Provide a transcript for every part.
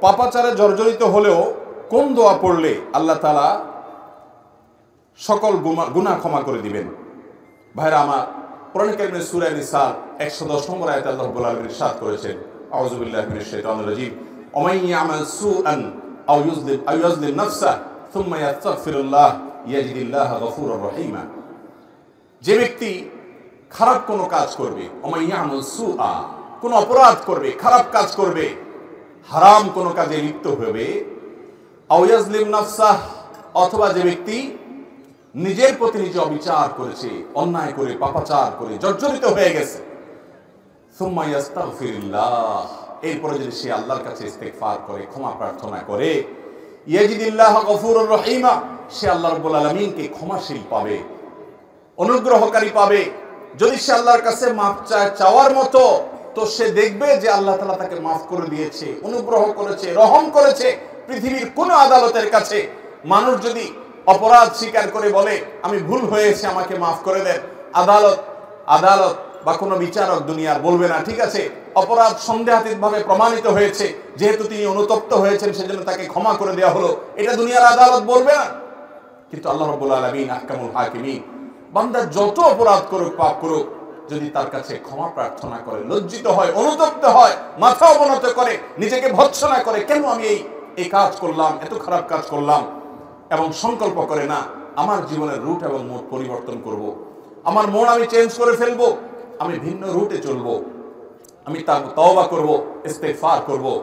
পাপাচারে জর্জরিত হলেও কোন দোয়া পড়লে আল্লাহ তালা সকল গুনাহ ক্ষমা করে দিবেন? ভাইরা, আমার কোরআন কারিমের সূরা নিসার 110 নম্বর আয়াতে আল্লাহ রাব্বুল ইরশাদ করেছেন। রহিমা। যে ব্যক্তি খারাপ কোনো কাজ করবে ওমান অপরাধ করবে, খারাপ কাজ করবে হারাম কোনো কাজে লিপ্ত হবে। অথবা যে ব্যক্তি নিজের প্রতি নিজে অবিচার করেছে, অন্যায় করে, পাপাচার করে, জর্জরিত হয়ে গেছে। এরপরে যদি সে আল্লাহর কাছে ইস্তেগফার করে, ক্ষমা প্রার্থনা করে, ইয়াজিদিল্লাহ গফুরুর রহিমা, সে আল্লাহ রাব্বুল আলামিনকে ক্ষমাশীল পাবে, অনুগ্রহকারী পাবে। যদি সে আল্লাহর কাছে মাপ চায়, চাওয়ার মতো তো সে দেখবে যে আল্লাহ তালা তাকে মাফ করে দিয়েছে, অনুগ্রহ করেছে, রহম করেছে পৃথিবীর কোন আদালতের কাছে। মানুষ যদি অপরাধ স্বীকার করে বলে, আমি ভুল হয়েছে, আমাকে মাফ করে দেন। আদালত আদালত বা কোনো বিচারক দুনিয়ার বলবে না, ঠিক আছে, অপরাধ সন্দেহাতীত ভাবে প্রমাণিত হয়েছে। যেহেতু তিনি অনুতপ্ত হয়েছেন, সেজন্য তাকে ক্ষমা করে দেওয়া হলো। এটা দুনিয়ার আদালত বলবে না। কিন্তু আল্লাহ রব্বুল আলমিন, আহকামুল হাকিমিন, বান্দা যত অপরাধ করুক, পাপ করুক যদি তার কাছে ক্ষমা প্রার্থনা করে, লজ্জিত হয়, অনুতপ্ত হয়, মাথা অবনত করে, নিজেকে ভৎসনা করে, কেন আমি এই এই কাজ করলাম, এত খারাপ কাজ করলাম? এবং সংকল্প করে, না, আমার জীবনের রুট এবং মোট পরিবর্তন করব। আমার মন আমি চেঞ্জ করে ফেলব। আমি ভিন্ন রুটে চলবো। আমি তাও বা করব ইস্তেফার করব।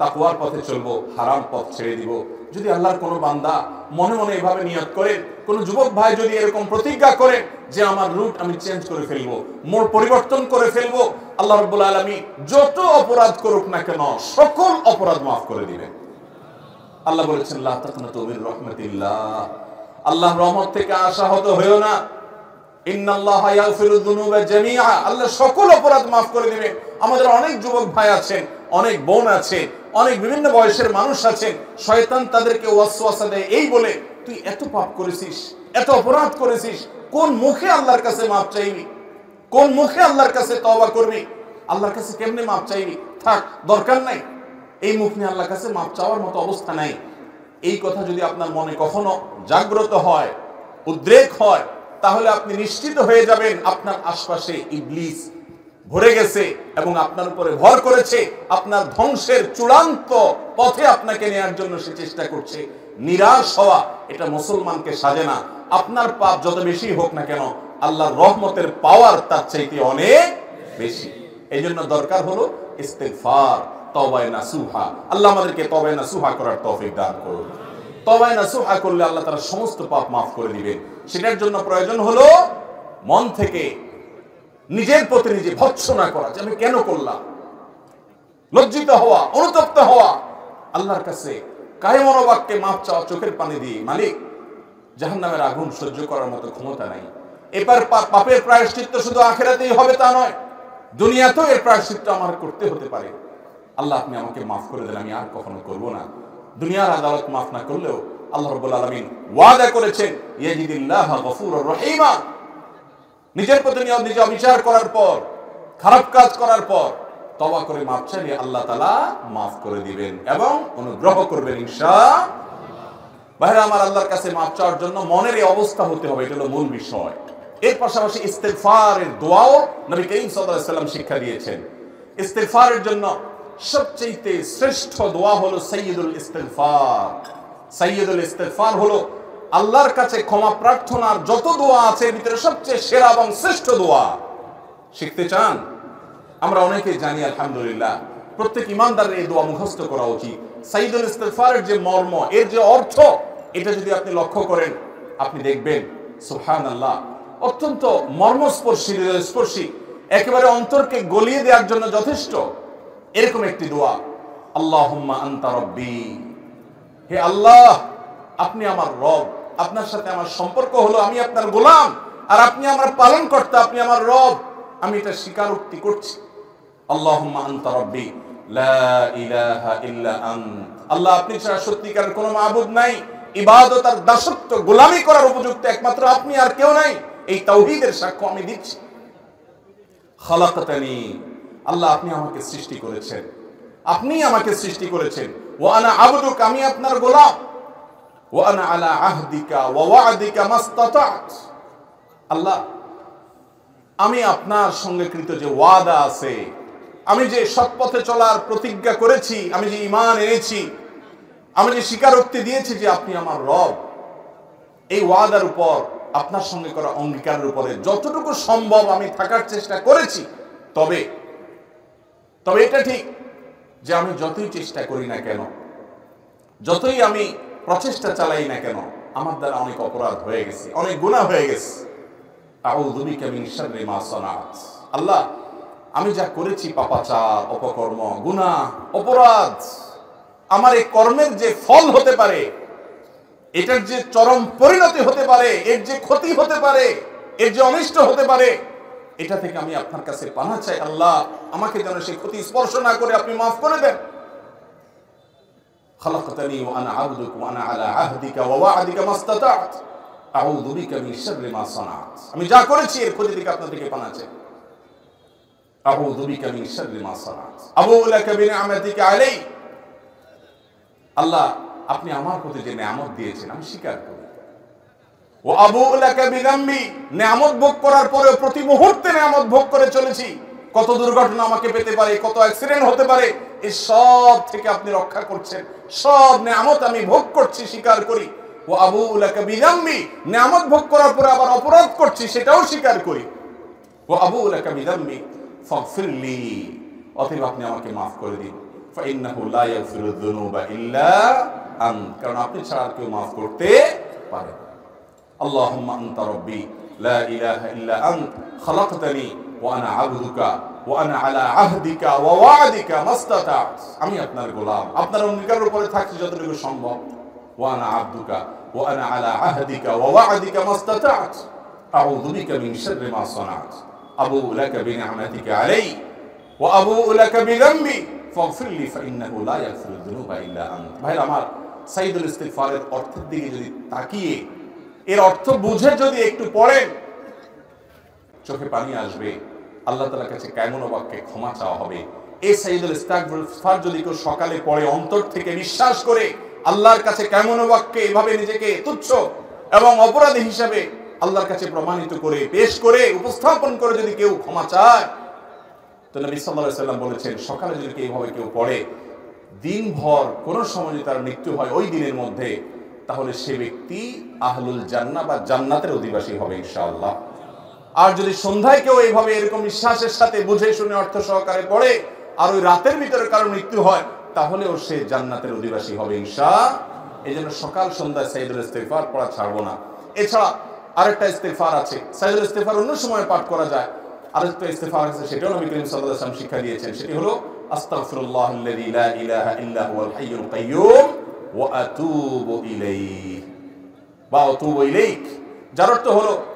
তাকওয়ার পথে চলবো, হারাম পথ ছেড়ে দিব। যদি আল্লাহর কোনো বান্দা মনে মনে এভাবে নিয়ত করেন কোন যুবক ভাই যদি এরকম প্রতিজ্ঞা করেন যে আমার রুট আমি চেঞ্জ করে ফেলব, মোড় পরিবর্তন করে ফেলব, আল্লাহ রাব্বুল আলামিন যত অপরাধ করুক না কেন, সকল অপরাধ মাফ করে দিবেন। আল্লাহ বলেছেন রাহমাতিল্লাহ। আল্লাহর রহমত থেকে আশাহত হয়েও না। আল্লাহ সকল অপরাধ মাফ করে দিবেন। আমাদের অনেক যুবক ভাই আছেন, অনেক বোন আছে অনেক বিভিন্ন বয়সের মানুষ আছেন শয়তান তাদেরকে ওয়াসওয়াসা দেয়। এই বলে, তুই এত পাপ করেছিস, এত অপরাধ করেছিস, কোন মুখে আল্লাহর কাছে মাপ চাইবি? কোন মুখে আল্লাহর কাছে তওবা করবি? আল্লাহর কাছে কেমনে মাপ চাইবি? থাক, দরকার নাই। এই মুখ নিয়ে আল্লাহর কাছে মাপ চাওয়ার মতো অবস্থা নাই। এই কথা যদি আপনার মনে কখনো জাগ্রত হয়, উদ্রেক হয়, তাহলে আপনি নিশ্চিত হয়ে যাবেন আপনার আশপাশে ইবলিস ভরে গেছে এবং আপনার উপরে ভর করেছে, আপনার ধ্বংসের চূড়ান্ত পথে আপনাকে নেওয়ার জন্য সে চেষ্টা করছে। নিরাশ হওয়া, এটা মুসলমানকে সাজে না। আপনার পাপ যত বেশি হোক না কেন, আল্লাহর রহমতের পাওয়ার তার চাইতে অনেক বেশি। এই জন্য দরকার হলো ইস্তেগফার তবায় নাসুহা। আল্লাহ আমাদেরকে তবায় নাসুহা করার তৌফিক দান করুন। তবায় নাসুহা করলে আল্লাহ তারা সমস্ত পাপ মাফ করে দিবেন। সেটার জন্য প্রয়োজন হলো মন থেকে নিজের প্রতি নিজে ভৎসনা করা যে আমি কেন করলাম? লজ্জিত হওয়া, অনুতপ্ত হওয়া। আল্লাহর কাছে কায় মনোবাক্যে মাপ চাওয়া, চোখের পানি দিয়ে, মালিক, জাহান্নামের আগুন সহ্য করার মতো ক্ষমতা নাই। এবার পাপের প্রায়শ্চিত্ত শুধু আখেরাতেই হবে তা নয়, দুনিয়াতেও এর প্রায়শ্চিত্ত আমার করতে হতে পারে। আল্লাহ, আপনি আমাকে মাফ করে দেন, আমি আর কখনো করব না। দুনিয়ার আদালত মাফ না করলেও আল্লাহ রব্বুল আলামিন ওয়াদা করেছেন, ইয়াজিদিল্লাহ গফুরুর রহিমা। নিজের প্রতি নিজে অবিচার করার পর, খারাপ কাজ করার পর তবা করে মাপ চাইলে আল্লাহ তালা মাফ করে দিবেন এবং অনুগ্রহ করবেন ঈশা বাইরে আমার আল্লাহর কাছে মাপ চাওয়ার জন্য মনের এই অবস্থা হতে হবে, এটা হলো মূল বিষয়। এর পাশাপাশি ইস্তেগফারের দোয়াও নবী করিম সাল্লাম শিক্ষা দিয়েছেন। ইস্তেগফারের জন্য সবচেয়ে শ্রেষ্ঠ দোয়া হলো সৈয়দুল ইস্তেগফার। সাইয়্যিদুল ইস্তেগফার হলো আল্লাহর কাছে ক্ষমা প্রার্থনার যত দোয়া আছে ভিতরে সবচেয়ে সেরা এবং শ্রেষ্ঠ দোয়া। শিখতে চান? আমরা অনেকে জানি, আলহামদুলিল্লাহ, প্রত্যেক ইমানদারের এই দোয়া মুখস্থ করা উচিত। সাইদুল ইস্তেগফারের যে মর্ম, এর যে অর্থ, এটা যদি আপনি লক্ষ্য করেন, আপনি দেখবেন, সুবহানাল্লাহ, অত্যন্ত মর্মস্পর্শী, হৃদয়স্পর্শী, একেবারে অন্তরকে গলিয়ে দেওয়ার জন্য যথেষ্ট। এরকম একটি দোয়া, আল্লাহুম্মা আনতা রব্বি। হে আল্লাহ, আপনি আমার রব। আপনার সাথে আমার সম্পর্ক হলো, আমি আপনার গোলাম, আর আপনি আমার পালন করতে আপনি আমার রব। আমি এটা স্বীকারোক্তি করছি। আন্ত আল্লাহ, আপনি ছাড়া সত্যিকারের কোনো মাবুদ নাই। ইবাদত আর দাসত্ব গোলামি করার উপযুক্ত একমাত্র আপনি আর কেউ নাই। এই তাওহীদের সাক্ষ্য আমি দিচ্ছি। খালাকাতানি, আল্লাহ, আপনি আমাকে সৃষ্টি করেছেন। আপনি আমাকে সৃষ্টি করেছেন। ও আনা আবদুক, আমি আপনার গোলাম। আলা আল্লাহ, আমি আপনার সঙ্গে কৃত যে ওয়াদা আছে, আমি যে সৎপথে চলার প্রতিজ্ঞা করেছি, আমি যে ইমান এনেছি, আমি যে স্বীকারোক্তি দিয়েছি যে আপনি আমার রব, এই ওয়াদার উপর, আপনার সঙ্গে করা অঙ্গীকারের উপরে যতটুকু সম্ভব আমি থাকার চেষ্টা করেছি, তবে তবে এটা ঠিক যে আমি যতই চেষ্টা করি না কেন, যতই আমি প্রচেষ্টা চালাই না কেন? আমার দ্বারা অনেক অপরাধ হয়ে গেছে, অনেক গুণা হয়ে গেছে। আল্লাহ, আমি যা করেছি পাপাচার, অপকর্ম, গুনাহ, অপরাধ, আমার এই কর্মের যে ফল হতে পারে, এটার যে চরম পরিণতি হতে পারে, এর যে ক্ষতি হতে পারে, এর যে অনিষ্ট হতে পারে, এটা থেকে আমি আপনার কাছে পানা চাই। আল্লাহ, আমাকে যেন সেই ক্ষতি স্পর্শ না করে আপনি মাফ করে দেন। خلقتني وانا عبدك وانا على عهدك ووعدك ما استطعت اعوذ بك من شر ما صنعت আমি যা করেছি এর ক্ষতি থেকে আপনার থেকে পানা চাই اعوذ بك من شر ما صنعت ابو لك بنعمتك علي আল্লাহ আপনি আমার প্রতি যে নিয়ামত দিয়েছেন আমি স্বীকার করি ও আবু উলাকা বিগাম্বি নিয়ামত ভোগ করার পরে প্রতি মুহূর্তে নিয়ামত ভোগ করে চলেছি কত দুর্ঘটনা আমাকে পেতে পারে, কত অ্যাক্সিডেন্ট হতে পারে এই সব থেকে আপনি রক্ষা করছেন। সব নেয়ামত আমি ভোগ করছি, স্বীকার করি। ও আবু উলাকে বিদাম্বি নেয়ামত ভোগ করার পরে আবার অপরাধ করছি, সেটাও স্বীকার করি। ও আবু উলাকে বিদাম্বি ফিরলি অতএব আপনি আমাকে মাফ করে দিন। ফাইন্নাহু লা ইয়াগফিরু যুনুবা ইল্লা আন কারণ আপনি ছাড়া কেউ মাফ করতে পারে আল্লাহুম্মা আনতা রাব্বি, লা ইলাহা ইল্লা আনত, খলাকতানি ওয়ানা আবুদুকা, ওয়ানা আলা আহদিকা ওয়াদিকা মাস্তাতা আমি আপনার গোলাম, আপনার অঙ্গীকারের উপরে থাকছি যতটুকু সম্ভব। ওয়ানা আব্দুকা, ওয়ানা আলা আহদিকা ওয়াদিকা মাস্তাতা আউযু বিকা মিন শাররি মা সানাত। আবু লাকা বিনিআমাতিকা আলাই ওয়া আবু লাকা বিযামবি। ফাগফিরলি ফাইন্নাহু লা ইয়াগফিরু যুনুবা ইল্লা আনত। ভাই আমার সাইদুল ইস্তিগফারের অর্থের দিকে যদি তাকিয়ে, এর অর্থ বুঝে যদি একটু পড়েন চোখে পানি আসবে। আল্লাহ তালার কাছে কেমন বাক্যে ক্ষমা চাওয়া হবে। এই সাইদুল ইস্তাগফার যদি কেউ সকালে পড়ে, অন্তর থেকে বিশ্বাস করে, আল্লাহর কাছে কেমন বাক্যে এভাবে নিজেকে তুচ্ছ এবং অপরাধী হিসাবে আল্লাহর কাছে প্রমাণিত করে, পেশ করে, উপস্থাপন করে যদি কেউ ক্ষমা চায়, তো নবী সাল্লাম বলেছেন, সকালে যদি কেউ কেউ পড়ে, দিনভর কোন সময় যদি তার মৃত্যু হয় ওই দিনের মধ্যে, তাহলে সে ব্যক্তি আহলুল জান্না বা জান্নাতের অধিবাসী হবে ইনশাআল্লাহ। আর যদি সন্ধ্যায় কেউ এইভাবে এরকম বিশ্বাসের সাথে বুঝে শুনে অর্থ সহকারে পড়ে, আর ওই রাতের ভিতরে কারও মৃত্যু হয়, তাহলেও সে জান্নাতের অধিবাসী হবে ইনশা এই জন্য সকাল সন্ধ্যায় সাইদুল ইস্তেফার পড়া ছাড়বো না। এছাড়া আরেকটা ইস্তেফার আছে। সাইদুল ইস্তেফার অন্য সময় পাঠ করা যায়। আরেকটা ইস্তেফার আছে, সেটাও নবী করিম আলাইহি শিক্ষা দিয়েছেন। সেটি হলো ইলাহা যার অর্থ হলো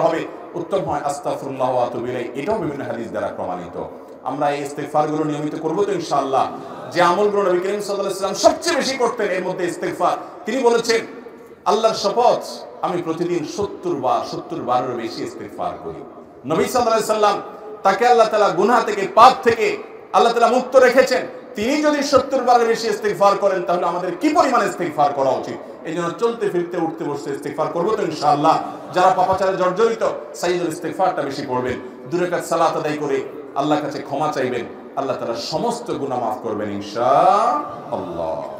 হবে। উত্তম হয় এটাও বিভিন্ন দ্বারা প্রমাণিত। আমরা এই নিয়মিত যে সবচেয়ে বেশি করতেন, এর মধ্যে ইস্তেগফার। তিনি বলেছেন, আল্লাহর শপথ, আমি প্রতিদিন 70 বার 70 বারের বেশি ইস্তেগফার করি। নবী সাল্লাম তাকে আল্লাহ তাআলা গুনাহ থেকে, পাপ থেকে আল্লাহ মুক্ত রেখেছেন। তিনি যদি 70 বারের বেশি ইস্তেকফার করেন, তাহলে আমাদের কি পরিমাণে ইস্তেকফার করা উচিত? এই জন্য চলতে ফিরতে, উঠতে বসতে ইস্তেকফার করব তো ইনশাআল্লাহ। যারা পাপাচারে জর্জরিত সাইজুল ইস্তেকফারটা বেশি পড়বেন। দুই রাকাত সালাত আদায় করে আল্লাহর কাছে ক্ষমা চাইবেন। আল্লাহ তাআলা সমস্ত গুনাহ মাফ করবেন ইনশাআল্লাহ।